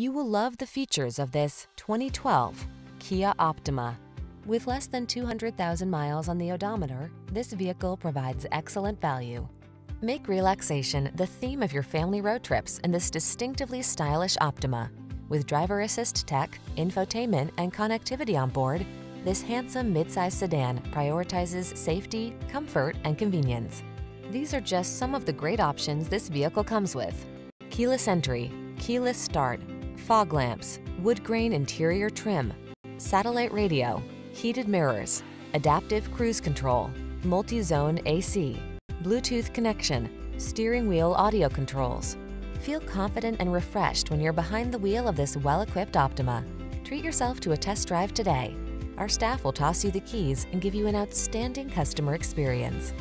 You will love the features of this 2012 Kia Optima. With less than 200,000 miles on the odometer, this vehicle provides excellent value. Make relaxation the theme of your family road trips in this distinctively stylish Optima. With driver assist tech, infotainment, and connectivity on board, this handsome midsize sedan prioritizes safety, comfort, and convenience. These are just some of the great options this vehicle comes with. Keyless entry, keyless start, fog lamps, wood grain interior trim, satellite radio, heated mirrors, adaptive cruise control, multi-zone AC, Bluetooth connection, steering wheel audio controls. Feel confident and refreshed when you're behind the wheel of this well-equipped Optima. Treat yourself to a test drive today. Our staff will toss you the keys and give you an outstanding customer experience.